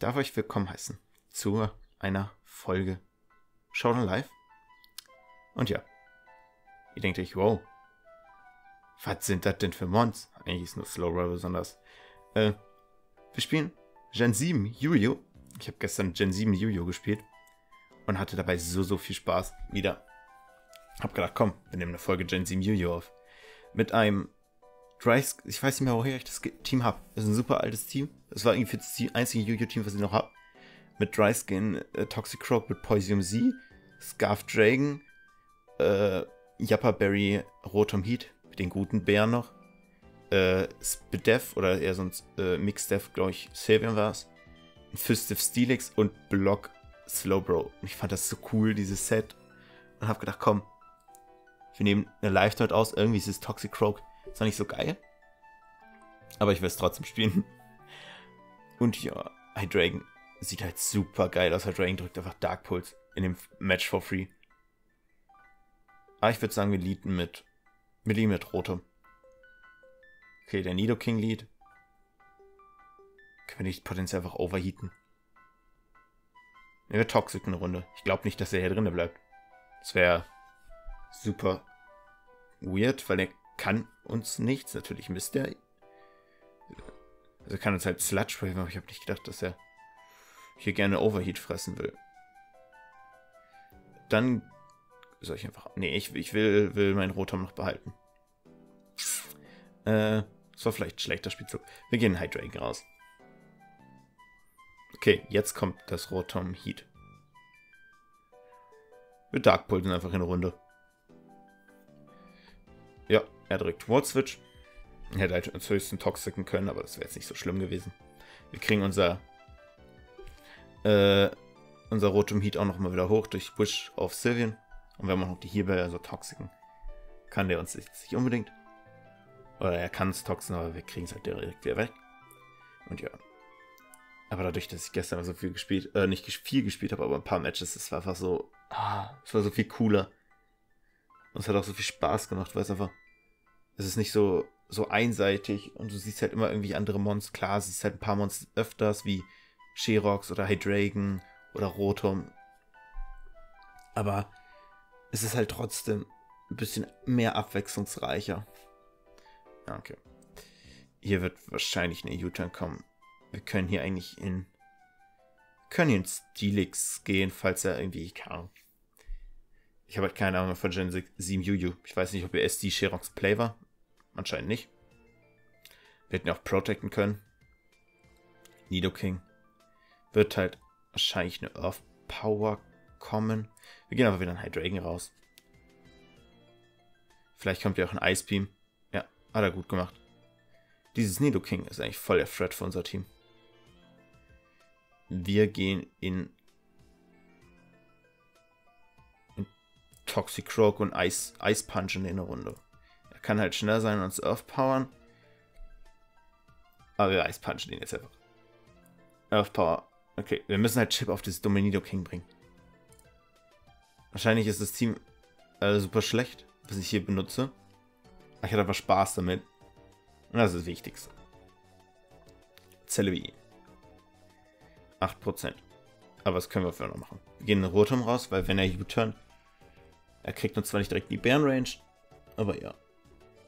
darf euch willkommen heißen zu einer Folge Showdown Live. Und ja, ihr denkt euch, wow, was sind das denn für Mons? Eigentlich ist nur Slow Roll besonders. Äh, wir spielen Gen 7 Yu-Gi-Oh! Ich habe gestern Gen 7 Yu-Gi-Oh! gespielt und hatte dabei so, so viel Spaß wieder. Hab gedacht, komm, wir nehmen eine Folge Gen 7 Yu-Gi-Oh! auf. Mit einem Dry's, ich weiß nicht mehr, woher ich das Team habe. Das ist ein super altes Team. Das war irgendwie das einzige Yu-Gi-Oh! Team, was ich noch habe. Mit Dryskin, äh, Toxic Croak, mit Poisium Z, Scarf Dragon, äh, Yappa Berry, Rotom Heat, mit den guten Bären noch. Äh, Spidef oder eher sonst äh, Mixdef, glaube ich, Savian war es. Fistive Steelix und Block Slowbro. Ich fand das so cool, dieses Set. Und hab gedacht, komm, wir nehmen eine Live-Note aus. Irgendwie ist es Toxic Croak zwar nicht so geil, aber ich will es trotzdem spielen. Und ja, Hydragon sieht halt super geil aus. Hydragon drückt einfach Dark Pulse in dem Match for free. Aber ich würde sagen, wir leaden mit, wir leaden mit Rotem. Okay, der Nido King Lead. Können wir nicht potenziell einfach overheaten? Er wird Toxic eine Runde. Ich glaube nicht, dass er hier drinnen bleibt. Das wäre super weird, weil er kann uns nichts. Natürlich misst er. Also kann uns halt Sludge waven, aber ich habe nicht gedacht, dass er hier gerne Overheat fressen will. Dann soll ich einfach. Nee, ich, ich will, will meinen Rotom noch behalten. Äh, das war vielleicht ein schlechter Spielzug. Wir gehen Hydragon raus. Okay, jetzt kommt das Rotom Heat. Wir Dark Pulsen einfach in eine Runde. Ja, er drückt Wall Switch. Er hätte halt uns höchsten Toxiken können, aber das wäre jetzt nicht so schlimm gewesen. Wir kriegen unser äh, unser Rotom Heat auch nochmal wieder hoch durch Wish auf Sylvian. Und wenn man noch die Healbell, also Toxiken, kann der uns nicht unbedingt. Oder er kann es toxen, aber wir kriegen es halt direkt wieder weg. Und ja. Aber dadurch, dass ich gestern so viel gespielt, äh, nicht viel gespielt habe, aber ein paar Matches, es war einfach so, ah, es war so viel cooler. Und es hat auch so viel Spaß gemacht, weil es einfach es ist nicht so, so einseitig und du siehst halt immer irgendwie andere Monster. Klar, siehst halt ein paar Monster öfters wie Sherox oder Hydreigon oder Rotom. Aber es ist halt trotzdem ein bisschen mehr abwechslungsreicher. Ja, okay. Hier wird wahrscheinlich eine U-Turn kommen. Wir können hier eigentlich in können hier in Stilix gehen, falls er irgendwie, kann. Ich habe halt keine Ahnung von Gen 7 Yu Ich weiß nicht, ob er SD Sherox Play war. Anscheinend nicht. Wir hätten auch protecten können. Nidoking. Wird halt wahrscheinlich eine Earth Power kommen. Wir gehen aber wieder in Hydragon raus. Vielleicht kommt ja auch ein Ice Beam. Ja, hat er gut gemacht. Dieses Nidoking ist eigentlich voll der Threat für unser Team. Wir gehen in Toxic Croak und Ice, Ice Punch in eine Runde kann halt schneller sein und uns Earth powern. Aber wir Ice Punchen den jetzt einfach. Earth Power. Okay, wir müssen halt Chip auf das Dominido King bringen. Wahrscheinlich ist das Team äh, super schlecht, was ich hier benutze. Aber ich hatte aber Spaß damit. Und das ist das Wichtigste. Celebi. 8%. Aber das können wir für noch machen. Wir gehen in Rotom raus, weil wenn er U-Turn, er kriegt uns zwar nicht direkt die Bären-Range, aber ja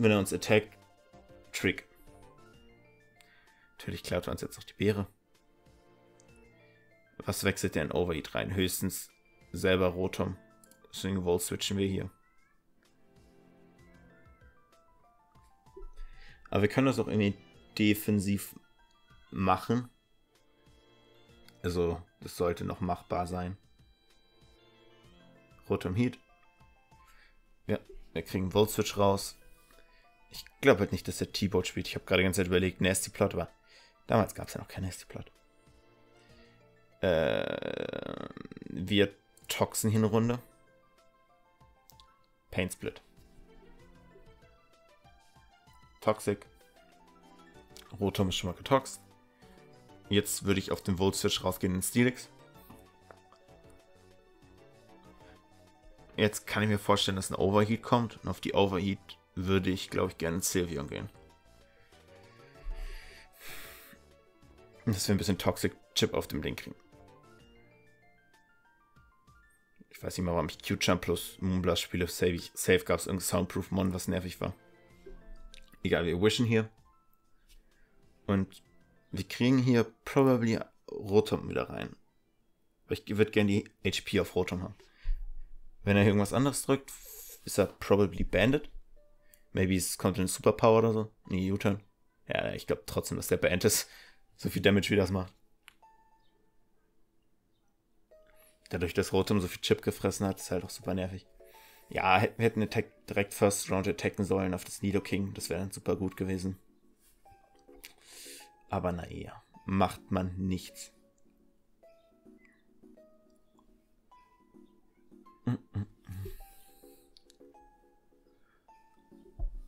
wenn er uns attackt, Trick. Natürlich klaut er uns jetzt noch die Beere. Was wechselt der in Overheat rein? Höchstens selber Rotom. Deswegen Volt switchen wir hier. Aber wir können das auch irgendwie defensiv machen. Also, das sollte noch machbar sein. Rotom Heat. Ja, wir kriegen Volt Switch raus. Ich glaube halt nicht, dass der T-Boat spielt. Ich habe gerade die ganze Zeit überlegt, Nasty Plot, aber damals gab es ja noch keinen Nasty Plot. Äh, wir toxen hier eine Runde. Pain Split. Toxic. Rotom ist schon mal getoxt. Jetzt würde ich auf den Volt Switch rausgehen in Steelix. Jetzt kann ich mir vorstellen, dass ein Overheat kommt. Und auf die Overheat würde ich, glaube ich, gerne in Sylveon gehen. Dass wir ein bisschen Toxic Chip auf dem Ding kriegen. Ich weiß nicht mehr, warum ich Q-Jump plus Moonblast spiele. Safe, safe gab es irgendein Soundproof Mon, was nervig war. Egal, wir wischen hier. Und wir kriegen hier probably Rotom wieder rein. Ich würde gerne die HP auf Rotom haben. Wenn er irgendwas anderes drückt, ist er probably banded. Maybe es kommt in Superpower oder so. Nee, U-Turn. Ja, ich glaube trotzdem, dass der banned ist. So viel Damage wie das macht. Dadurch, dass Rotom so viel Chip gefressen hat, ist halt auch super nervig. Ja, wir hätten Attack, direkt First Round attacken sollen auf das Nidoking. Das wäre dann super gut gewesen. Aber naja, macht man nichts.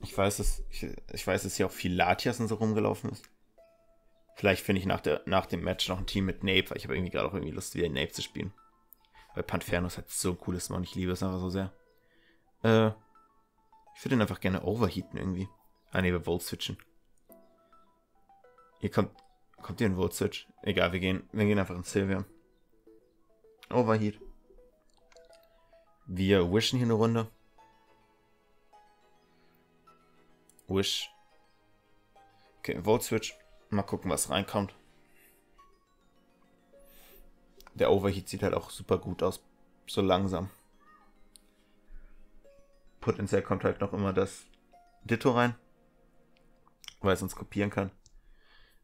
Ich weiß, dass ich, ich weiß, dass hier auch viel Latias und so rumgelaufen ist. Vielleicht finde ich nach, der, nach dem Match noch ein Team mit Nape, weil ich habe irgendwie gerade auch irgendwie Lust, wieder Nape zu spielen. Weil Panfernos hat so ein cooles Mon, ich liebe es einfach so sehr. Äh, ich würde ihn einfach gerne overheaten irgendwie. Ah ne, wir Volt switchen. Hier kommt, kommt hier ein Volt switch. Egal, wir gehen, wir gehen einfach in Sylveon. Overheat. Wir wishen hier eine Runde. Wish. Okay, Volt Switch. Mal gucken, was reinkommt. Der Overheat sieht halt auch super gut aus. So langsam. Potenziell kommt halt noch immer das Ditto rein. Weil es uns kopieren kann.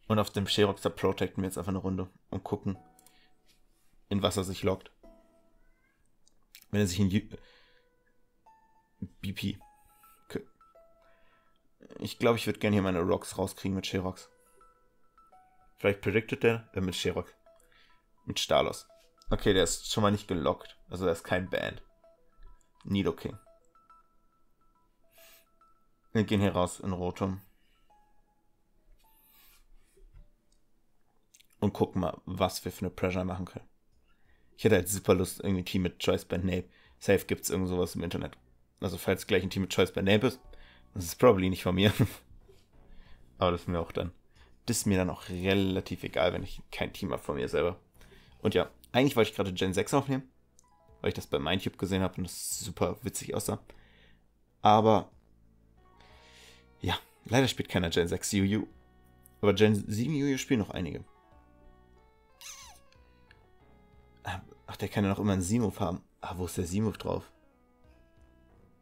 Und auf dem Sherox protecten wir jetzt einfach eine Runde und gucken, in was er sich lockt. Wenn er sich in BP. Ich glaube, ich würde gerne hier meine Rocks rauskriegen mit Sherox. Vielleicht predicted der äh, mit Sherrock. Mit Stalos. Okay, der ist schon mal nicht gelockt. Also der ist kein Band. Nidoking. Wir gehen hier raus in Rotom. Und gucken mal, was wir für eine Pressure machen können. Ich hätte halt super Lust, irgendwie Team mit Choice by Nape. Safe gibt es irgend sowas im Internet. Also falls gleich ein Team mit Choice by Nape ist, das ist probably nicht von mir. Aber das ist mir auch dann. Das ist mir dann auch relativ egal, wenn ich kein Team habe von mir selber. Und ja, eigentlich wollte ich gerade Gen 6 aufnehmen, weil ich das bei MindCube gesehen habe und das super witzig aussah. Aber ja, leider spielt keiner Gen 6 UU. Aber Gen 7 UU spielen noch einige. Der kann ja noch immer einen Simov haben. Ah, wo ist der Simov drauf?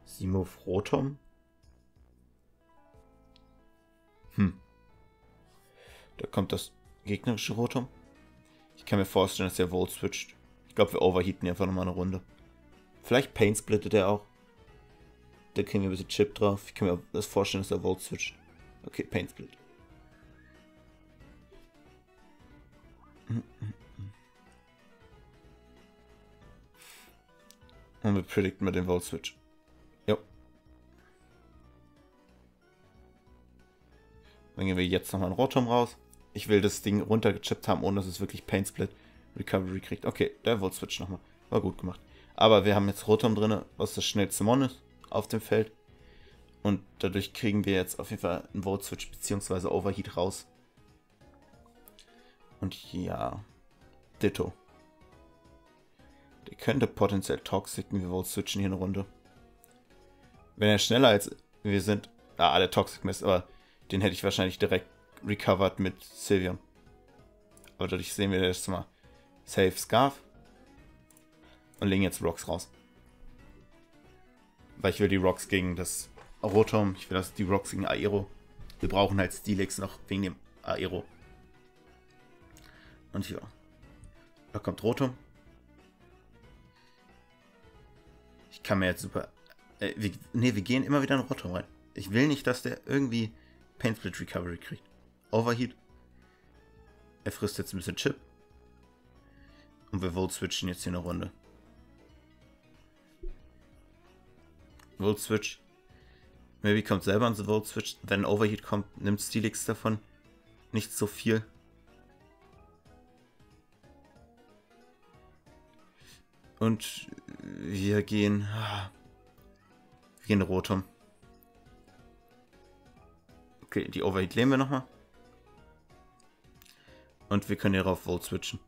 Simov Rotom? Hm. Da kommt das gegnerische Rotom. Ich kann mir vorstellen, dass der Volt switcht. Ich glaube, wir overheaten einfach nochmal eine Runde. Vielleicht Pain splittet er auch. Da kriegen wir ein bisschen Chip drauf. Ich kann mir das vorstellen, dass der Volt switcht. Okay, Pain Split. Und wir predikten mit dem Volt Switch. Jo. Dann gehen wir jetzt nochmal ein Rotom raus. Ich will das Ding runtergechippt haben, ohne dass es wirklich Pain Split Recovery kriegt. Okay, der Volt Switch nochmal. War gut gemacht. Aber wir haben jetzt Rotom drin, was das schnellste Mon ist auf dem Feld. Und dadurch kriegen wir jetzt auf jeden Fall einen Volt Switch bzw. Overheat raus. Und ja, Ditto. Der könnte potenziell toxiken. Wir Volt switchen hier eine Runde. Wenn er schneller als wir sind. Ah, der Toxic Mist, aber den hätte ich wahrscheinlich direkt recovered mit Sylveon. Aber dadurch sehen wir jetzt mal Safe Scarf. Und legen jetzt Rocks raus. Weil ich will die Rocks gegen das Rotom, ich will das, die Rocks gegen Aero. Wir brauchen halt Steelix noch wegen dem Aero. Und ja. Da kommt Rotom. Kann mir jetzt super. Äh, wir, nee, wir gehen immer wieder in Rotom rein. Ich will nicht, dass der irgendwie Pain Split Recovery kriegt. Overheat. Er frisst jetzt ein bisschen Chip. Und wir Volt switchen jetzt hier eine Runde. Volt Switch. Maybe kommt selber an the Volt Switch. Wenn Overheat kommt, nimmt Steelix davon nicht so viel. Und wir gehen. Wir gehen Rotom. Okay, die Overheat lehnen wir nochmal. Und wir können hier auf Volt switchen.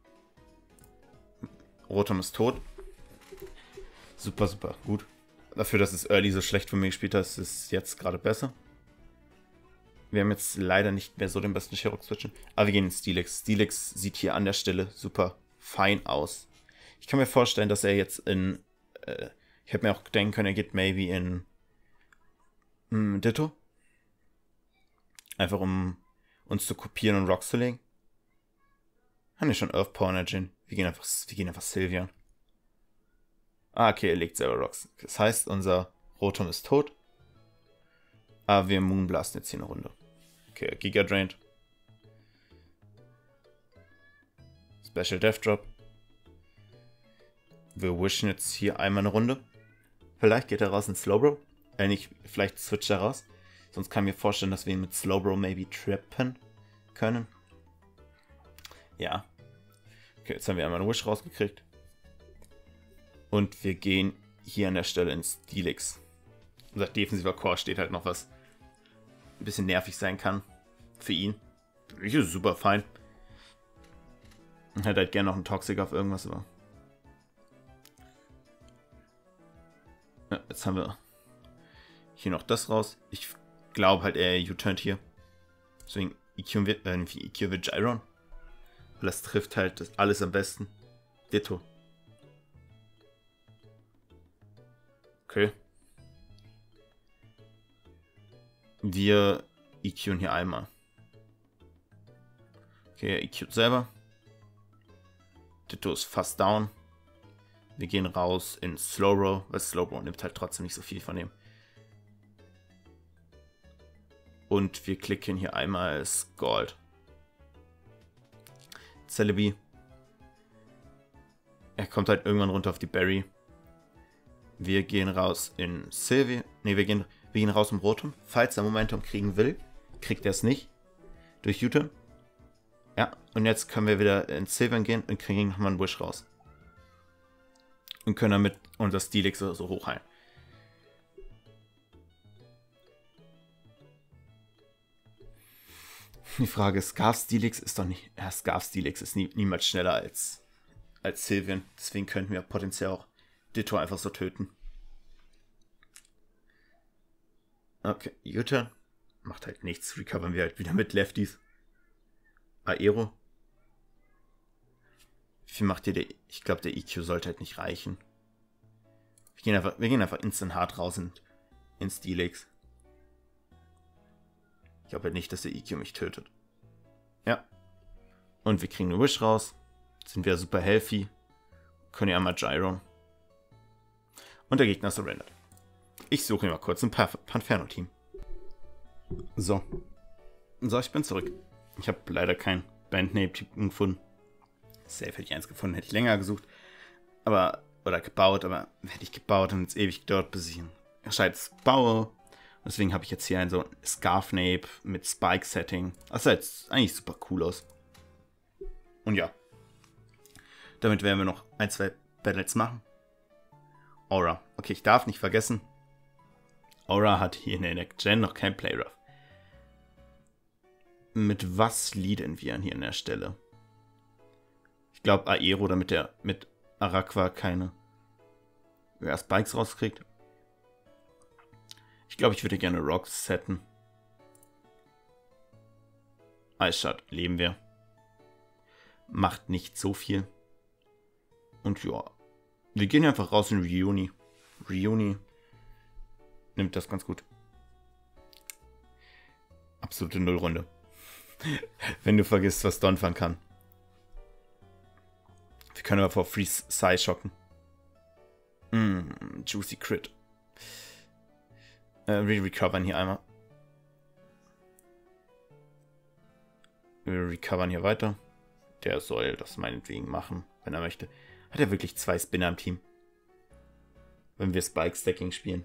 Rotom ist tot. Super, super, gut. Dafür, dass es Early so schlecht von mir gespielt hat, ist es jetzt gerade besser. Wir haben jetzt leider nicht mehr so den besten Sherrock switchen. Aber wir gehen in Steelix. Steelix sieht hier an der Stelle super fein aus. Ich kann mir vorstellen, dass er jetzt in. Äh, ich hätte mir auch denken können, er geht maybe in. Mh, hm, Ditto. Einfach um uns zu kopieren und Rocks zu legen. Haben wir schon Earth Power Engine. Wir gehen einfach, wir einfach Sylvian. Ah, okay, er legt selber Rocks. Das heißt, unser Rotom ist tot. Aber wir Moonblasten jetzt hier eine Runde. Okay, Giga Drained. Special Death Drop. Wir wischen jetzt hier einmal eine Runde. Vielleicht geht er raus in Slowbro. Äh, nicht, vielleicht switcht er raus. Sonst kann ich mir vorstellen, dass wir ihn mit Slowbro maybe trippen können. Ja. Okay, jetzt haben wir einmal einen Wish rausgekriegt. Und wir gehen hier an der Stelle ins Steelix. Unser defensiver Core steht halt noch was ein bisschen nervig sein kann. Für ihn. Ich ist super fein. Hätte halt gerne noch einen Toxic auf irgendwas, aber. Ja, jetzt haben wir hier noch das raus. Ich glaube halt, er U-turnt hier. Deswegen EQ wird, äh, EQ wird Gyron. Weil das trifft halt das alles am besten. Ditto. Okay. Wir EQen hier einmal. Okay, er EQt selber. Ditto ist fast down. Wir gehen raus in Slow Row, weil Slow Row nimmt halt trotzdem nicht so viel von dem. Und wir klicken hier einmal Scald. Celebi. Er kommt halt irgendwann runter auf die Berry. Wir gehen raus in Sylvie. Ne, wir gehen, wir gehen raus im Rotum. Falls er Momentum kriegen will, kriegt er es nicht. Durch Jute. Ja, und jetzt können wir wieder in Sylvan gehen und kriegen nochmal einen Wish raus. Und können damit unser Stilix so, hochheilen. Die Frage ist, Scarf Stilix ist doch nicht. Ja, Scarf Stilix ist nie, niemals schneller als, als Sylvian. Deswegen könnten wir potenziell auch Ditto einfach so töten. Okay, Jutta macht halt nichts. Recovern wir halt wieder mit Lefties. Aero. Wie viel macht ihr der? Ich glaube, der EQ sollte halt nicht reichen. Wir gehen einfach, wir gehen einfach instant hart raus und ins Delix. Ich glaube halt nicht, dass der EQ mich tötet. Ja. Und wir kriegen eine Wish raus. Sind wir super healthy. Können ja einmal Gyro. Und der Gegner surrendert. Ich suche mal kurz ein Panferno-Team. So. So, ich bin zurück. Ich habe leider kein Bandname-Team gefunden. Safe hätte ich eins gefunden, hätte ich länger gesucht. Aber, oder gebaut, aber hätte ich gebaut, dann es ewig gedauert, bis ich ein gescheites baue. Deswegen habe ich jetzt hier ein so Scarfnape mit Spike-Setting. Das sah jetzt eigentlich super cool aus. Und ja. Damit werden wir noch ein, zwei Battles machen. Aura. Okay, ich darf nicht vergessen, Aura hat hier in der Next Gen noch kein Playrough. Mit was leaden wir hier an der Stelle? Ich glaube Aero, damit er mit Araqua keine ja, Spikes rauskriegt. Ich glaube, ich würde gerne Rocks setten. Eisschat, leben wir. Macht nicht so viel. Und ja, wir gehen einfach raus in Reuni. Reuni nimmt das ganz gut. Absolute Nullrunde. Wenn du vergisst, was Donphan kann. Wir können aber vor Freeze Sai schocken. Mm, juicy Crit. Äh, wir recovern hier einmal. Wir recovern hier weiter. Der soll das meinetwegen machen, wenn er möchte. Hat er wirklich zwei Spinner im Team? Wenn wir Spike Stacking spielen.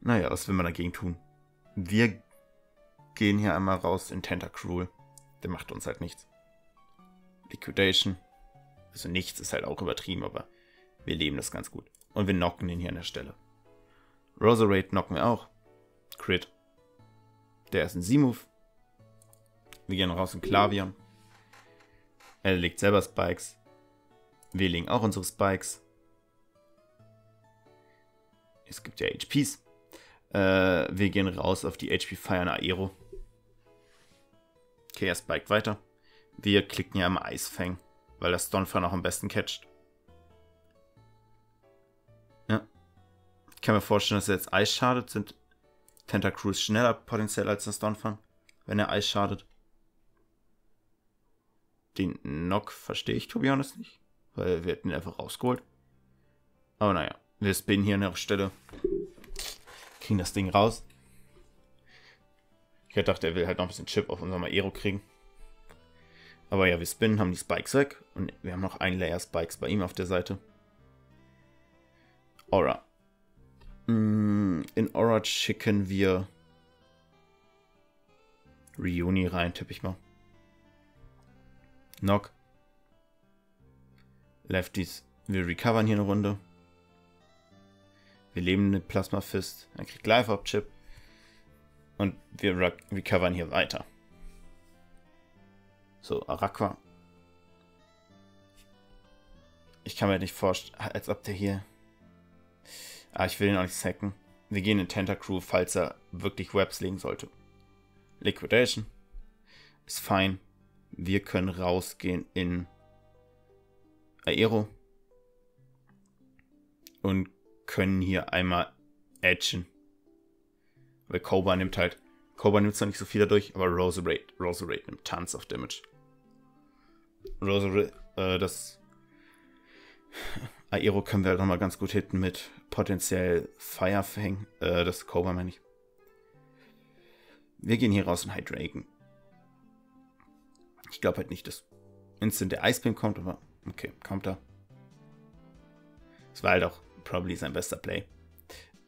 Naja, was will man dagegen tun? Wir gehen hier einmal raus in Tentacruel. Der macht uns halt nichts. Liquidation. Also nichts ist halt auch übertrieben, aber wir leben das ganz gut. Und wir knocken ihn hier an der Stelle. Roserate knocken wir auch. Crit. Der ist ein Z-Move. Wir gehen raus in Klavion. Er legt selber Spikes. Wir legen auch unsere Spikes. Es gibt ja HPs. Äh, wir gehen raus auf die HP Fire Aero. Okay, er spiked weiter. Wir klicken ja im Eisfang, weil das Stonefire noch am besten catcht. Ja. Ich kann mir vorstellen, dass er jetzt Eis schadet. Sind Tentacruise schneller potenziell als das Stonefire, wenn er Eis schadet. Den Knock verstehe ich, to be honest, nicht. Weil wir hätten ihn einfach rausgeholt. Aber naja, wir spinnen hier an der Stelle. Kriegen das Ding raus. Ich hätte gedacht, er will halt noch ein bisschen Chip auf unserem Aero kriegen. Aber ja, wir spinnen, haben die Spikes weg. Und wir haben noch ein Layer Spikes bei ihm auf der Seite. Aura. Mm, in Aura schicken wir Reuni rein, tippe ich mal. Knock. Lefties. Wir recovern hier eine Runde. Wir leben eine Plasma Fist. Er kriegt Life Up Chip. Und wir recovern hier weiter. So, Araqua. Ich kann mir nicht vorstellen, als ob der hier... Ah, ich will ihn auch nicht sacken. Wir gehen in Tentacrew, falls er wirklich Webs legen sollte. Liquidation. Ist fein. Wir können rausgehen in Aero. Und können hier einmal edgen. Weil Cobra nimmt halt. Cobra nimmt zwar nicht so viel dadurch, aber Roserate, Roserate nimmt tons of Damage. Roserate, äh, das Aero können wir halt nochmal ganz gut hitten mit potenziell Firefang. Äh, das Cobra meine ich. Wir gehen hier raus und Hydraken. Ich glaube halt nicht, dass instant der Eisbeam kommt, aber okay, kommt er. Das war halt auch probably sein bester Play.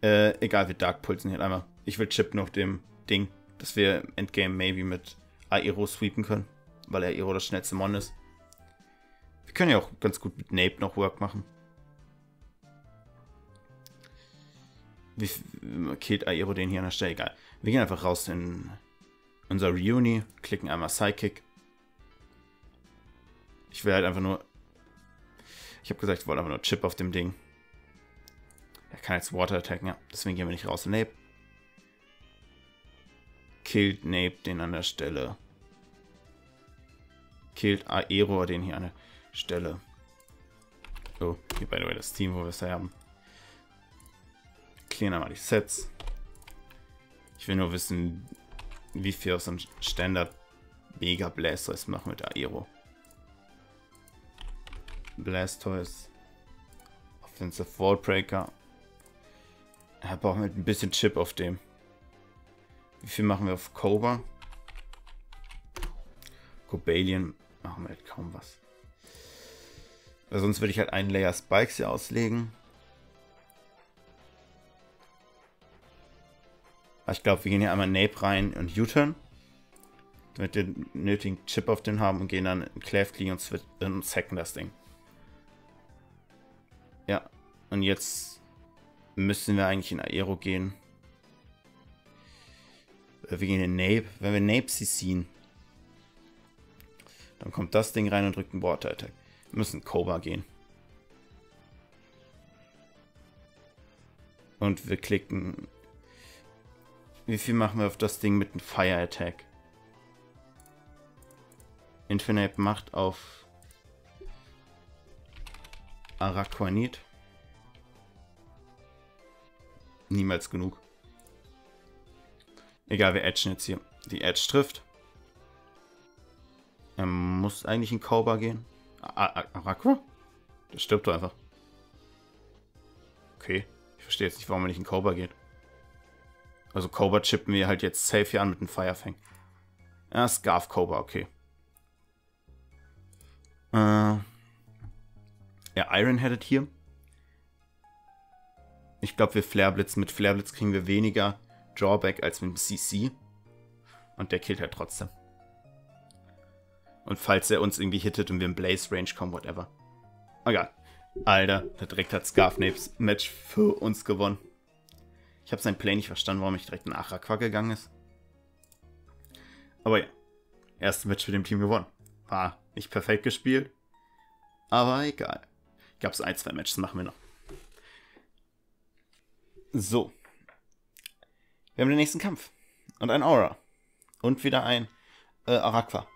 Äh, egal, wir Dark Pulsen hier einmal. Ich will Chip noch dem Ding, dass wir Endgame maybe mit Aero sweepen können, weil Aero das schnellste Mon ist. Wir können ja auch ganz gut mit Nape noch Work machen. Wie killt Aero den hier an der Stelle? Egal. Wir gehen einfach raus in unser Reuni, klicken einmal Psychic. Ich will halt einfach nur. Ich habe gesagt, ich wollte einfach nur Chip auf dem Ding. Er kann jetzt Water attacken, ja. Deswegen gehen wir nicht raus in Nape. Killt Nape den an der Stelle. Killt Aero den hier an der Stelle. Oh, hier the way das Team, wo wir es haben. Clearen einmal die Sets. Ich will nur wissen, wie viel aus einem Standard Mega Blastoise machen mit Aero. Blastoise. Offensive Wallbreaker. Er braucht mit ein bisschen Chip auf dem. Wie viel machen wir auf Cobra? Cobalion machen wir halt kaum was. Weil sonst würde ich halt einen Layer Spikes hier auslegen. Aber ich glaube, wir gehen hier einmal Nape rein und U-Turn. Damit wir den nötigen Chip auf den haben und gehen dann in Clefly und, und sacken das Ding. Ja, und jetzt müssen wir eigentlich in Aero gehen. Wir gehen in Nape. Wenn wir Nape ziehen, dann kommt das Ding rein und drückt einen Water Attack. Müssen Cobra gehen. Und wir klicken. Wie viel machen wir auf das Ding mit einem Fire Attack? Infinite macht auf Araquanid. Niemals genug. Egal, wir edgen jetzt hier. Die Edge trifft. Er muss eigentlich in Cobra gehen. Arakwa? Der stirbt doch einfach. Okay. Ich verstehe jetzt nicht, warum er nicht in Cobra geht. Also Cobra chippen wir halt jetzt safe hier an mit dem Firefang. Ja, Scarf Cobra, okay. Äh, ja, Iron-Headed hier. Ich glaube, wir Flareblitz. Mit Flareblitz kriegen wir weniger Drawback als mit dem CC. Und der killt halt trotzdem. Und falls er uns irgendwie hittet und wir im Blaze Range kommen, whatever. Egal. Alter, der direkt hat Scarfnapes Match für uns gewonnen. Ich habe sein Play nicht verstanden, warum ich direkt nach Aqua gegangen ist. Aber ja. Erste Match mit dem Team gewonnen. War nicht perfekt gespielt, aber egal. Gab es ein, zwei Matches, machen wir noch. So. Wir haben den nächsten Kampf. Und ein Aura. Und wieder ein äh, Arakwa.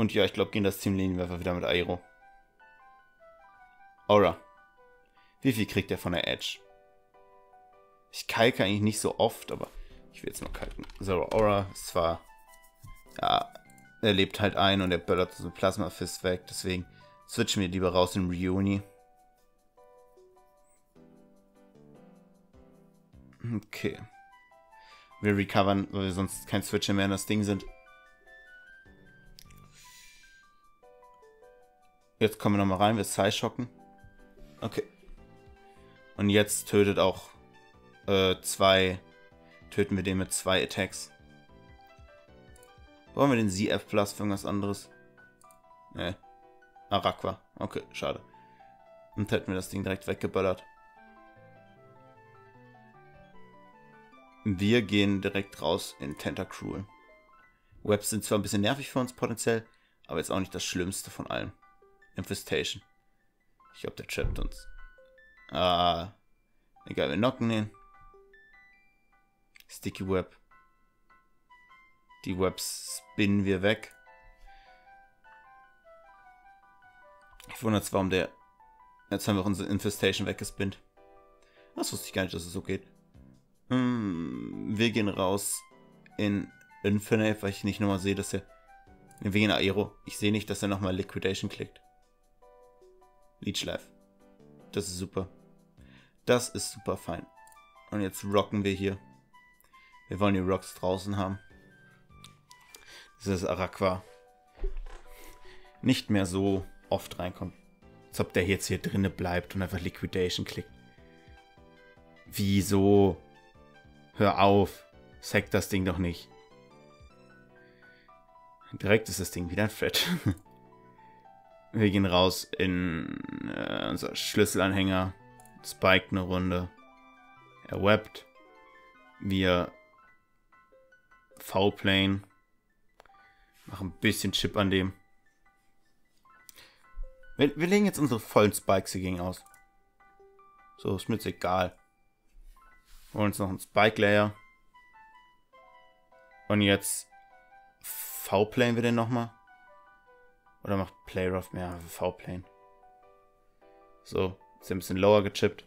Und ja, ich glaube, gehen das Team Linienwerfer wieder mit Aero. Aura. Wie viel kriegt er von der Edge? Ich kalke eigentlich nicht so oft, aber ich will jetzt mal kalken. So, Aura ist zwar. Ja, er lebt halt ein und er böllert so Plasma Fist weg, deswegen switchen wir lieber raus in Reuni. Okay. Wir recovern, weil wir sonst kein Switcher mehr in das Ding sind. Jetzt kommen wir nochmal rein, wir Side-Schocken. Okay. Und jetzt tötet auch äh, zwei. Töten wir den mit zwei Attacks. Wollen wir den ZF Plus für irgendwas anderes? Ne. Arakwa. Okay, schade. Und hätten wir das Ding direkt weggeböllert. Wir gehen direkt raus in Tentacruel. Webs sind zwar ein bisschen nervig für uns potenziell, aber jetzt auch nicht das Schlimmste von allen. Infestation. Ich glaube, der trappt uns. Ah. Egal, wir knocken den. Sticky Web. Die Webs spinnen wir weg. Ich wundere zwar, warum der... Jetzt haben wir unsere Infestation weggespinnt. Das wusste ich gar nicht, dass es so geht. Hm, wir gehen raus in Infinite, weil ich nicht nochmal sehe, dass er... Wir gehen Aero. Ich sehe nicht, dass er nochmal Liquidation klickt. Leech Life. Das ist super. Das ist super fein. Und jetzt rocken wir hier. Wir wollen die Rocks draußen haben. Das ist Arakwa. Nicht mehr so oft reinkommt. Als ob der jetzt hier drinnen bleibt und einfach Liquidation klickt. Wieso? Hör auf. Sack das Ding doch nicht. Direkt ist das Ding wieder ein Fett. Wir gehen raus in äh, unser Schlüsselanhänger. Spike eine Runde. Er webt. Wir V-Plane. Machen ein bisschen Chip an dem. Wir, wir, legen jetzt unsere vollen Spikes dagegen aus. So, ist mir jetzt egal. Holen uns noch einen Spike-Layer. Und jetzt V-Plane wir den nochmal. Oder macht Playrough mehr V-Plane? So, ist ein bisschen lower gechippt.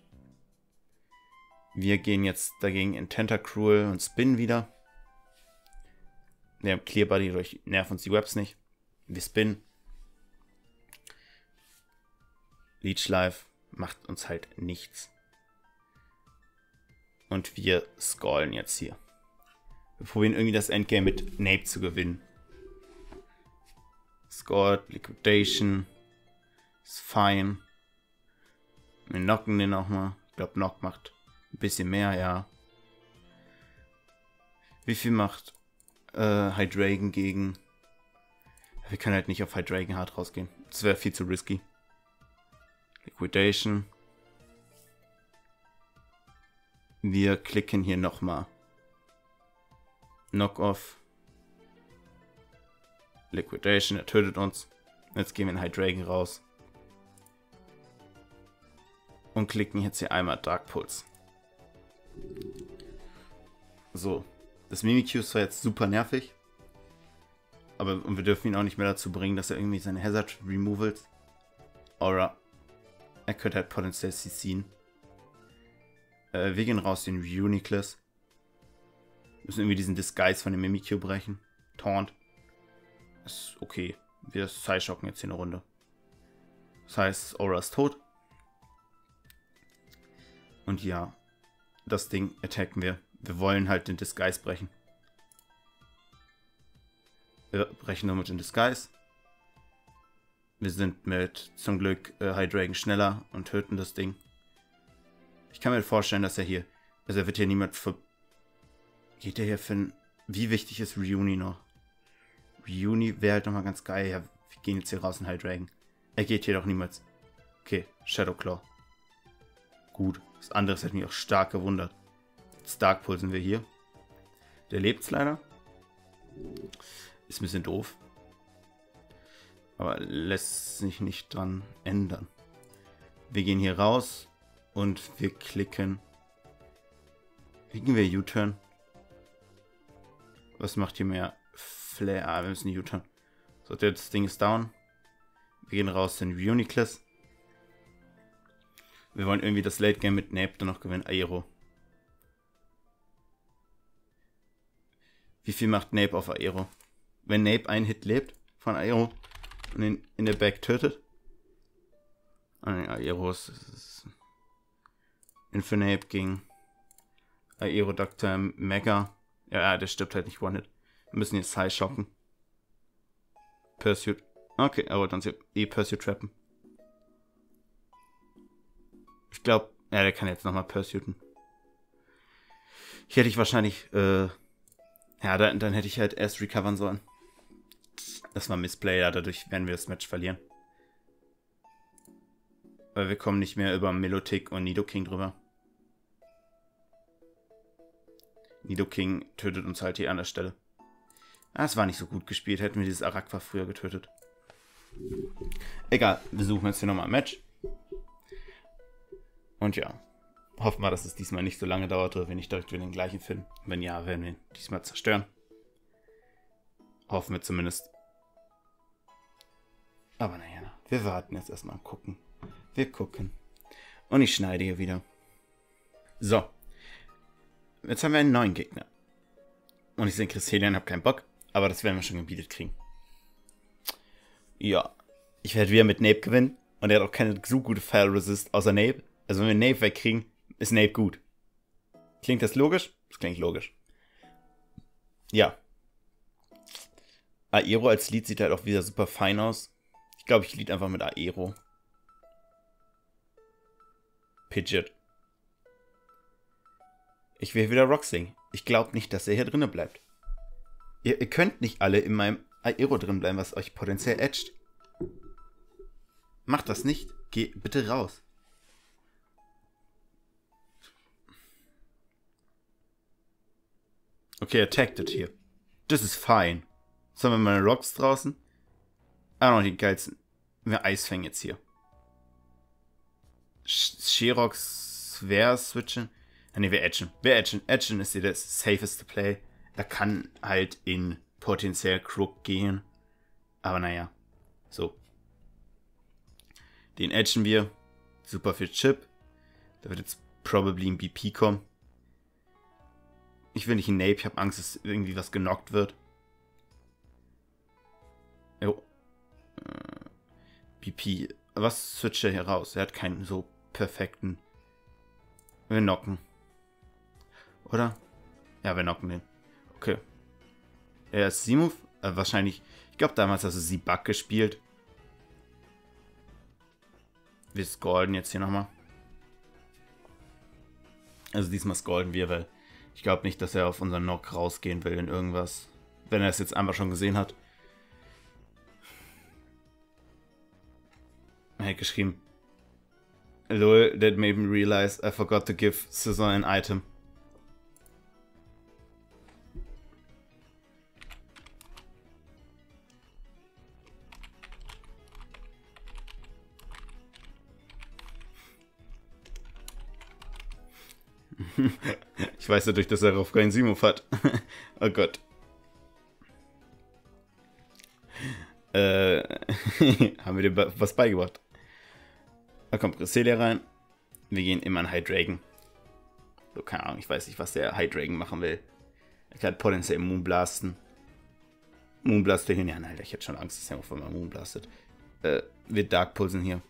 Wir gehen jetzt dagegen in Tentacruel und Spin wieder. Wir haben Clear Body, durch nerven uns die Webs nicht. Wir spinnen. Leech Life macht uns halt nichts. Und wir scrollen jetzt hier. Wir probieren irgendwie das Endgame mit Nape zu gewinnen. Scored, Liquidation. Ist fein. Wir knocken den auch mal. Ich glaube, Knock macht ein bisschen mehr, ja. Wie viel macht äh, Hydragon gegen... Wir können halt nicht auf Hydragon hart rausgehen. Das wäre viel zu risky. Liquidation. Wir klicken hier nochmal. Knock-off. Liquidation, er tötet uns. Jetzt gehen wir in Hydragon raus. Und klicken jetzt hier einmal Dark Pulse. So. Das Mimikyu ist zwar jetzt super nervig. Aber und wir dürfen ihn auch nicht mehr dazu bringen, dass er irgendwie seine Hazard Removals. Aura. Er könnte halt potenziell CCen. Äh, wir gehen raus in Uniclus. Müssen irgendwie diesen Disguise von dem Mimikyu brechen. Taunt. Ist okay. Wir Sideshocken jetzt hier eine Runde. Das heißt, Aura ist tot. Und ja, das Ding attacken wir. Wir wollen halt den Disguise brechen. Wir brechen nur mit dem Disguise. Wir sind mit zum Glück äh, Hydragon schneller und töten das Ding. Ich kann mir vorstellen, dass er hier. Also er wird hier niemand für. Geht der hier für. Wie wichtig ist Reuni noch? Reuni wäre halt nochmal ganz geil. Ja, wir gehen jetzt hier raus in Hydragon. Er geht hier doch niemals. Okay, Shadowclaw. Gut. Das andere hätte mich auch stark gewundert. Starkpool sind wir hier. Der lebt leider. Ist ein bisschen doof. Aber lässt sich nicht dran ändern. Wir gehen hier raus und wir klicken. Kriegen wir U-Turn? Was macht hier mehr Flair? Ah, wir müssen U-Turn. So, das Ding ist down. Wir gehen raus in Uniclass. Wir wollen irgendwie das Late Game mit Nape dann noch gewinnen. Aero. Wie viel macht Nape auf Aero? Wenn Nape einen Hit lebt von Aero und ihn in der Back tötet. Ah, Aero ist, ist Infinite gegen Aero Dr. Mega. Ja, der stirbt halt nicht One-Hit. Müssen jetzt High shocken. Pursuit. Okay, aber dann eh Pursuit trappen. Ich glaube, ja, der kann jetzt nochmal Pursuiten. Hier hätte ich wahrscheinlich, äh, ja, dann, dann hätte ich halt erst recovern sollen. Das war Missplay, ja, dadurch werden wir das Match verlieren. Weil wir kommen nicht mehr über Melotic und Nidoking drüber. Nidoking tötet uns halt hier an der Stelle. Das war nicht so gut gespielt, hätten wir dieses Arakwa früher getötet. Egal, wir suchen jetzt hier nochmal ein Match. Und ja, hoffen wir, dass es diesmal nicht so lange dauert oder wir nicht direkt wieder den gleichen finden. Wenn ja, werden wir ihn diesmal zerstören. Hoffen wir zumindest. Aber naja, wir warten jetzt erstmal und gucken. Wir gucken. Und ich schneide hier wieder. So. Jetzt haben wir einen neuen Gegner. Und ich sehe Christelian, habe keinen Bock. Aber das werden wir schon gebietet kriegen. Ja. Ich werde wieder mit Nape gewinnen. Und er hat auch keine so gute Fire Resist außer Nape. Also wenn wir Nape wegkriegen, ist Nape gut. Klingt das logisch? Das klingt logisch. Ja. Aero als Lied sieht halt auch wieder super fein aus. Ich glaube, ich lied einfach mit Aero. Pidget. Ich will wieder Rock singen. Ich glaube nicht, dass er hier drinnen bleibt. Ihr, ihr, könnt nicht alle in meinem Aero drin bleiben, was euch potenziell edgt. Macht das nicht. Geh bitte raus. Okay, er taggt it hier. Das ist fein. Jetzt haben wir meine Rocks draußen. Ah, noch die geilsten. Wir Eisfängen jetzt hier. Sherox Swear switchen. Ah, ne, wir edgen. Wir edgen. Edgen ist hier das safeste Play. Er kann halt in potenziell Crook gehen. Aber naja. So. Den edgen wir. Super viel Chip. Da wird jetzt probably ein BP kommen. Ich will nicht ein Nape, ich habe Angst, dass irgendwie was genockt wird. Jo. Äh, BP. Was switcht er hier raus? Er hat keinen so perfekten. Wir knocken. Oder? Ja, wir knocken den. Okay. Er ist Simov. Äh, wahrscheinlich. Ich glaube, damals hast du Sibak gespielt. Wir scrollen jetzt hier nochmal. Also diesmal scrollen wir, weil ich glaube nicht, dass er auf unseren Knock rausgehen will in irgendwas. Wenn er es jetzt einmal schon gesehen hat. Er hat geschrieben. Lol, that made me realize I forgot to give Scissor an item. ich weiß dadurch, dass er auf keinen Simov hat. oh Gott. Äh, haben wir dir was beigebracht? Da kommt Cresselia rein. Wir gehen immer an High Dragon. So, keine Ahnung, ich weiß nicht, was der High Dragon machen will. Er kann potenziell Moonblasten. Moonblaster hin. Ja, nein, ich hätte schon Angst, dass er auf einmal Moonblastet. Äh, wir Dark Pulsen hier.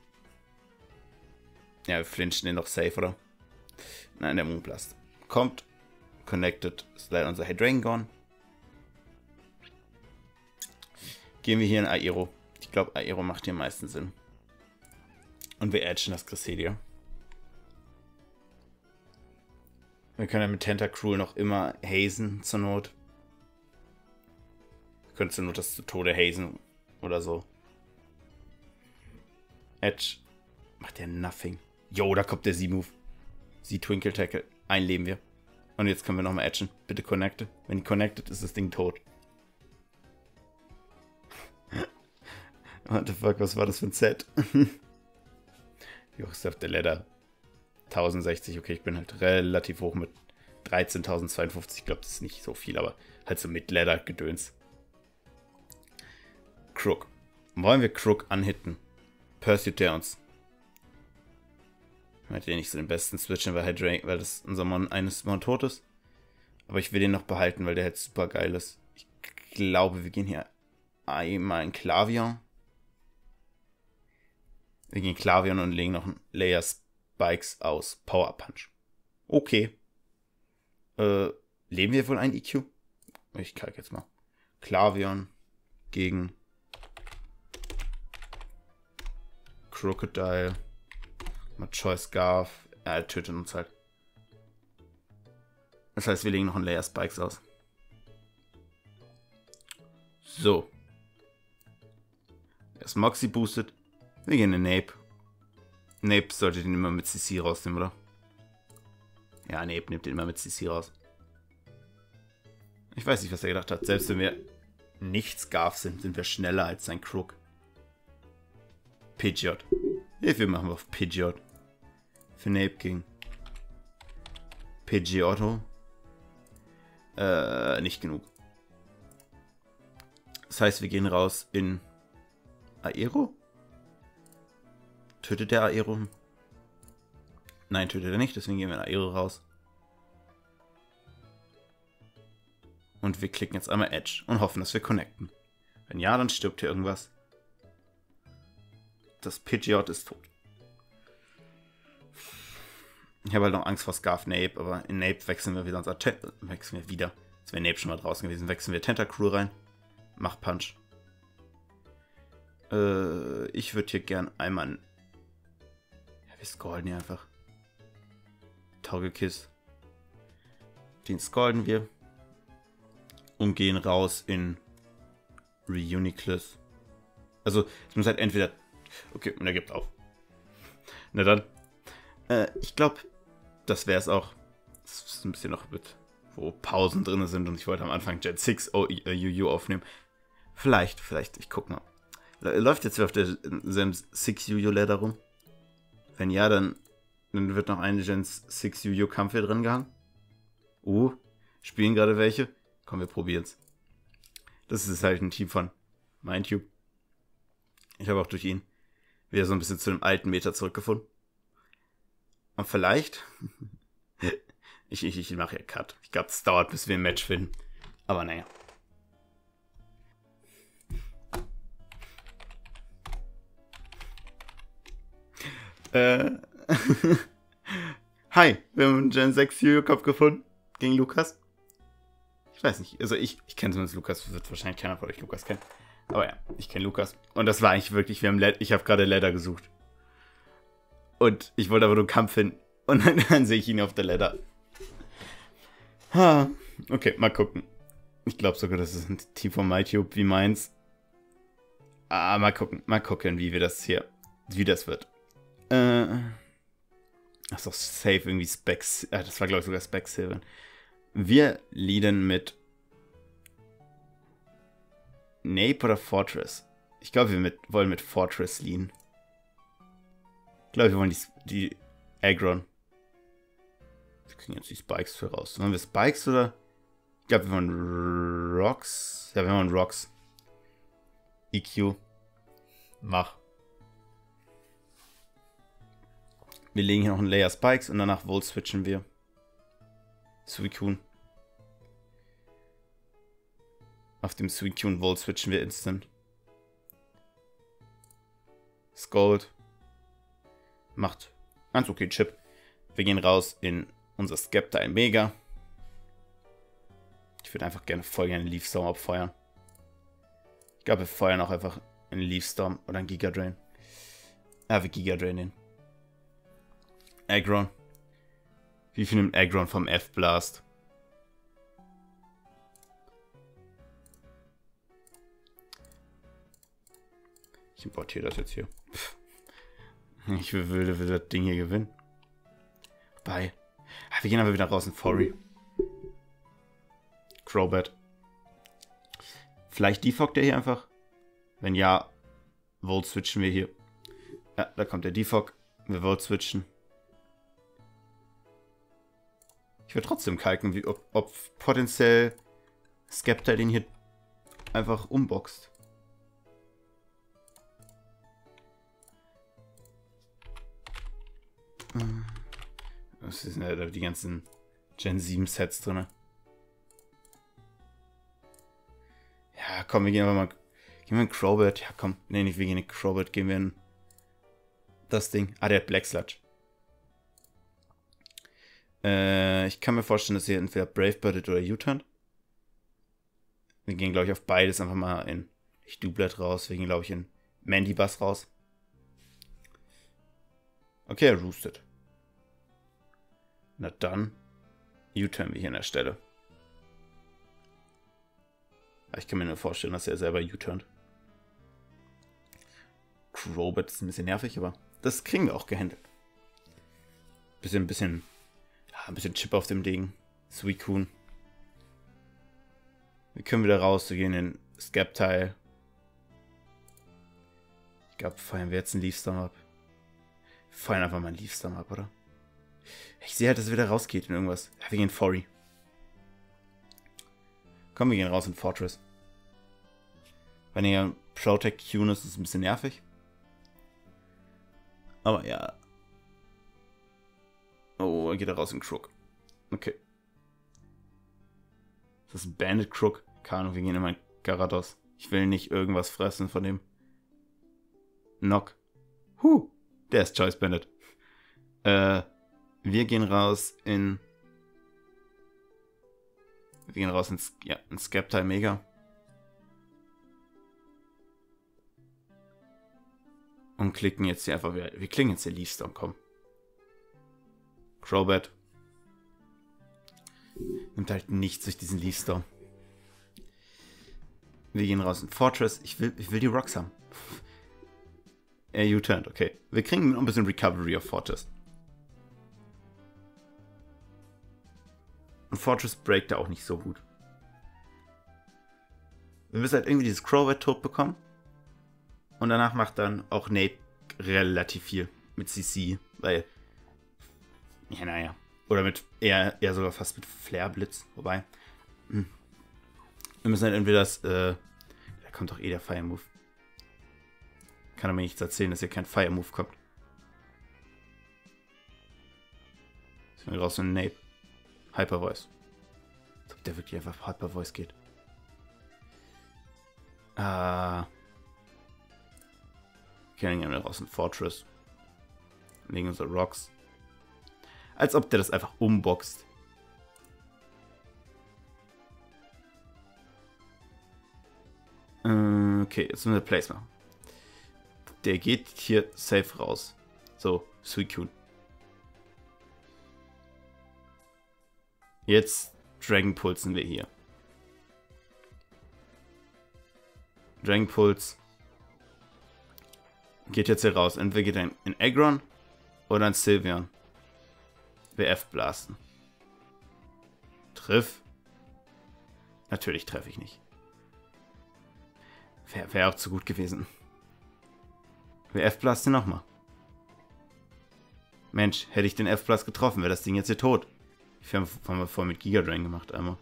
Ja, wir flinchen den doch safe, oder? Nein, der Moonblast. Kommt. Connected. Ist leider unser Hydrangorn. Gehen wir hier in Aero. Ich glaube, Aero macht hier am meisten Sinn. Und wir edgen das Cresselia. Wir können ja mit Tentacruel noch immer hazen zur Not. Wir können zur Not das zu Tode hazen oder so. Edge. Macht der nothing. Yo, da kommt der Z-Move. Sie Twinkle Tackle. Einleben wir. Und jetzt können wir nochmal edgen. Bitte connecte. Wenn connected ist das Ding tot. What the fuck, was war das für ein Set? Ist auf der Ladder? 1060, okay, ich bin halt relativ hoch mit 13.052. Ich glaube, das ist nicht so viel, aber halt so mit Ladder-Gedöns. Crook. Wollen wir Crook anhitten? Pursuit Downs. Ich hätte nicht so den besten switchen, weil, Hydrate, weil das unser Mon eines Mon tot ist. Aber ich will den noch behalten, weil der halt super geil ist. Ich glaube, wir gehen hier einmal in Klavion. Wir gehen Klavion und legen noch ein Layer Spikes aus Power Punch. Okay. Äh, leben wir wohl ein EQ? Ich kalk jetzt mal. Klavion gegen Crocodile. Machoy Scarf. Er tötet uns halt. Das heißt, wir legen noch ein Layer Spikes aus. So. Er ist Moxie boosted. Wir gehen in Nape. Nape sollte den immer mit CC rausnehmen, oder? Ja, Nape nimmt den immer mit CC raus. Ich weiß nicht, was er gedacht hat. Selbst wenn wir nicht Scarf sind, sind wir schneller als sein Crook. Pidgeot. Wir machen wir auf Pidgeot. Für Nape King. Pidgeotto. Äh, nicht genug. Das heißt, wir gehen raus in Aero? Tötet der Aero? Nein, tötet er nicht, deswegen gehen wir in Aero raus. Und wir klicken jetzt einmal Edge und hoffen, dass wir connecten. Wenn ja, dann stirbt hier irgendwas. Das Pidgeot ist tot. Ich habe halt noch Angst vor Scarf Nape, aber in Nape wechseln wir wieder unser Ten wechseln wir wieder. Jetzt wäre Nape schon mal draußen gewesen. Wechseln wir Tentacruel rein. Mach Punch. Äh, ich würde hier gern einmal. Ja, wir scrollen hier einfach. Taugekiss. Den scrollen wir. Und gehen raus in Reuniclus. Also, es muss halt entweder. Okay, und er gibt auf. Na dann. Äh, ich glaube, das wäre es auch. Das ist ein bisschen noch mit, wo Pausen drin sind und ich wollte am Anfang Gen 6 UU aufnehmen. Vielleicht, vielleicht, ich guck mal. Läuft jetzt auf der Sims 6 UU Ladder rum? Wenn ja, dann, dann wird noch eine Gen 6 UU Kampf hier drin gehangen. Uh, spielen gerade welche? Komm, wir probieren's. Das ist halt ein Team von MindTube. Ich habe auch durch ihn wieder so ein bisschen zu dem alten Meter zurückgefunden. Und vielleicht. ich, ich, ich mache ja Cut. Ich glaube, es dauert, bis wir ein Match finden. Aber naja. Äh. Hi, wir haben einen Gen 6 Yu-Kopf gefunden. Gegen Lukas. Ich weiß nicht. Also ich, ich kenne zumindest Lukas. Wird wahrscheinlich keiner von euch Lukas kennen. Aber ja, ich kenne Lukas. Und das war eigentlich wirklich, wir haben Led ich habe gerade Leder gesucht. Und ich wollte aber nur Kampf finden. Und dann, dann sehe ich ihn auf der Ladder. Ha. Okay, mal gucken. Ich glaube sogar, das ist ein Team von MyTube wie meins. Ah, mal gucken. Mal gucken, wie wir das hier, wie das wird. Äh. Das ist safe irgendwie Specs. Äh, das war, glaube ich, sogar Specs 7. Wir leaden mit Nape oder Fortress? Ich glaube, wir mit, wollen mit Fortress leaden. Ich glaube, wir wollen die, die Agron. Wir kriegen jetzt die Spikes für raus. Wollen wir Spikes oder? Ich glaube, wir wollen Rocks. Ja, wir wollen Rocks. EQ. Mach. Wir legen hier noch einen Layer Spikes und danach Volt switchen wir. Suicune. Auf dem Suicune Volt switchen wir instant. Scold. Macht ganz okay Chip. Wir gehen raus in unser Skepta Mega. Ich würde einfach gerne voll gerne Leaf Storm abfeuern. Ich glaube, wir feuern auch einfach einen Leaf Storm oder einen Giga Drain. Ja, wir Giga Drain den. Aggron. Wie viel nimmt Aggron vom F-Blast? Ich importiere das jetzt hier. Ich will, will, will das Ding hier gewinnen. Bei. Ah, wir gehen aber wieder raus in Forry. Crowbat. Vielleicht defockt er hier einfach? Wenn ja, Volt switchen wir hier. Ja, da kommt der Defog. Wir Volt switchen. Ich würde trotzdem kalken, wie, ob, ob potenziell Skepta den hier einfach umboxt. Das sind ja die ganzen Gen 7 Sets drin. Ja, komm, wir gehen einfach mal. Gehen wir in Crowbird. Ja, komm. Nee, nicht wir gehen in Crowbird. Gehen wir in das Ding. Ah, der hat Black Sludge. Äh, ich kann mir vorstellen, dass ihr entweder Brave Birded oder U-Turn. Wir gehen, glaube ich, auf beides einfach mal in. Ich Dublet raus. Wir gehen, glaube ich, in Mandy Bass raus. Okay, er roostet. Na dann, U-Turn wir hier an der Stelle. Ich kann mir nur vorstellen, dass er selber U-turnt. Crowbat ist ein bisschen nervig, aber das kriegen wir auch gehandelt. Bisschen, bisschen, ja, ein bisschen Chip auf dem Ding. Suicune. Wir können wieder raus, wir gehen in Skeptile. Ich glaube, feuern wir jetzt einen Leafstorm ab. Feuern einfach mal einen Leafstorm ab, oder? Ich sehe halt, dass es wieder rausgeht in irgendwas. Ja, wir gehen Fori. Komm, wir gehen raus in Fortress. Wenn ihr Protect Q ist, ist es ein bisschen nervig. Aber ja. Oh, er geht da raus in Crook. Okay. Das ist Bandit Crook. Keine Ahnung, wir gehen in mein Garados. Ich will nicht irgendwas fressen von dem. Knock. Huh, der ist Choice Bandit. Äh, wir gehen raus in. Wir gehen raus in, ja, in Skeptile Mega. Und klicken jetzt hier einfach wieder. Wir klicken jetzt hier Leafstorm, komm. Crowbat. Nimmt halt nichts durch diesen Leafstorm. Wir gehen raus in Fortress. Ich will, ich will die Rocks haben. Er U-turned, okay. Wir kriegen noch ein bisschen Recovery auf Fortress. Und Fortress breakt da auch nicht so gut. Wir müssen halt irgendwie dieses Crowbat tot bekommen. Und danach macht dann auch Nate relativ viel mit CC, weil. Ja, naja. Oder mit eher, eher sogar fast mit Flare-Blitz. Wobei. Hm. Wir müssen halt entweder das. Äh, da kommt doch eh der Fire Move. Kann er mir nichts erzählen, dass hier kein Fire Move kommt. Sind wir raus in Nape. Hyper Voice. Als ob der wirklich einfach Hyper Voice geht. Ah. Killing raus in Fortress. Legen unsere Rocks. Als ob der das einfach umboxt. Äh, okay, jetzt müssen wir Place machen. Der geht hier safe raus. So, Suicune. Jetzt Dragon Pulsen wir hier. Dragon Pulse geht jetzt hier raus. Entweder geht er in Aggron oder in Sylveon. WF blasten. Triff. Natürlich treffe ich nicht. Wäre wär auch zu gut gewesen. WF blaste nochmal. Mensch, hätte ich den F-Plus getroffen, wäre das Ding jetzt hier tot. Wir haben, wir vorher mit Giga Drain gemacht einmal.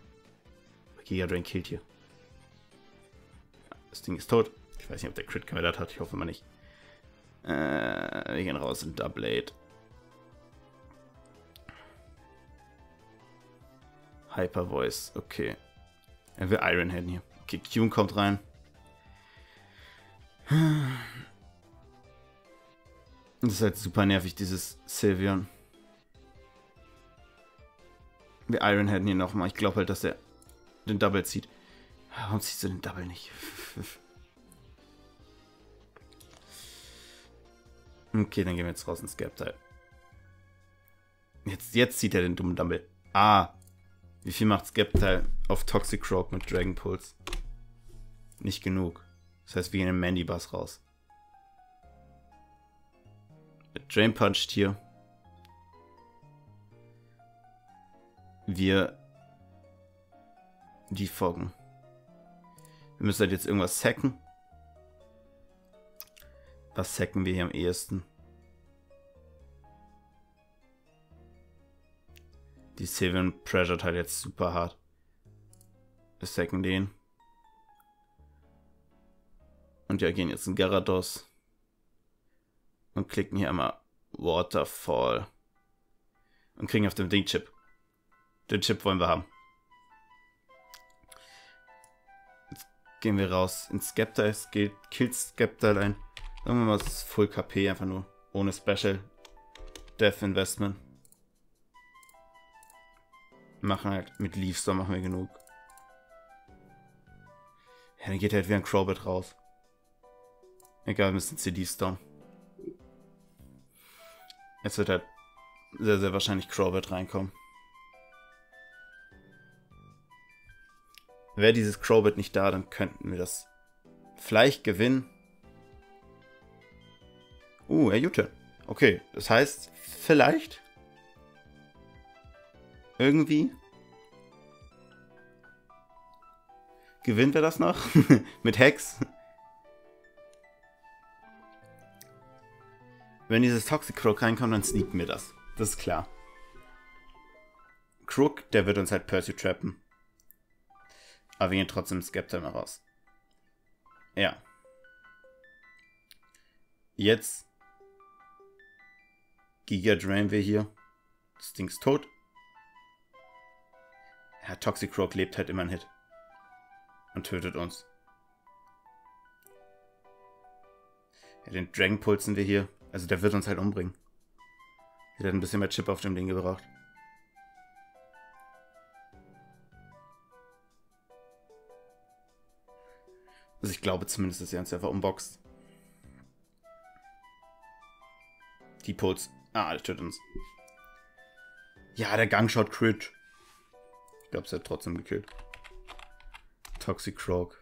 Giga Drain killt hier. Das Ding ist tot. Ich weiß nicht, ob der Crit committed hat. Ich hoffe mal nicht. Äh, wir gehen raus in Double Eight. Hyper Voice, okay. Er will Ironhead hier. Okay, Qn kommt rein. Das ist halt super nervig, dieses Sylveon. Wir Ironheaden hier nochmal. Ich glaube halt, dass er den Double zieht. Warum ziehst du den Double nicht? okay, dann gehen wir jetzt raus ins Skeptile. Jetzt, jetzt zieht er den dummen Double. Ah. Wie viel macht Skeptile auf Toxic Rogue mit Dragon Pulse? Nicht genug. Das heißt, wir gehen in Mandy Bass raus. Drain puncht hier. Wir die Foggen. Wir müssen halt jetzt irgendwas hacken. Was hacken wir hier am ehesten? Die Sylvan pressured halt jetzt super hart. Wir sacken den. Und ja, gehen jetzt in Garados. Und klicken hier einmal Waterfall. Und kriegen auf dem Ding Chip. Den Chip wollen wir haben. Jetzt gehen wir raus ins Skepta. Es geht, killt Skepta ein. Sagen wir mal, es ist Full KP, einfach nur. Ohne Special. Death Investment. Machen halt mit Leafstorm machen wir genug. Ja, dann geht halt wieder ein Crowbit raus. Egal, wir müssen CD Storm. Jetzt wird halt sehr, sehr wahrscheinlich Crowbit reinkommen. Wäre dieses Crowbit nicht da, dann könnten wir das vielleicht gewinnen. Uh, er Jute. Okay, das heißt, vielleicht irgendwie gewinnen wir das noch mit Hex. Wenn dieses Toxic Croak reinkommt, dann sneaken wir das. Das ist klar. Crook, der wird uns halt Percy trappen. Aber wir gehen trotzdem Skepta mal raus. Ja. Jetzt Giga Drain wir hier. Das Ding ist tot. Ja, Toxic Croak lebt halt immer ein Hit. Und tötet uns. Ja, den Dragon pulsen wir hier. Also der wird uns halt umbringen. Der hat ein bisschen mehr Chip auf dem Ding gebraucht. Also ich glaube zumindest, dass er uns einfach unboxt. Die Puls. Ah, der tötet uns. Ja, der Gangshot Crit. Ich glaube, es hat trotzdem gekillt. Toxic Croak.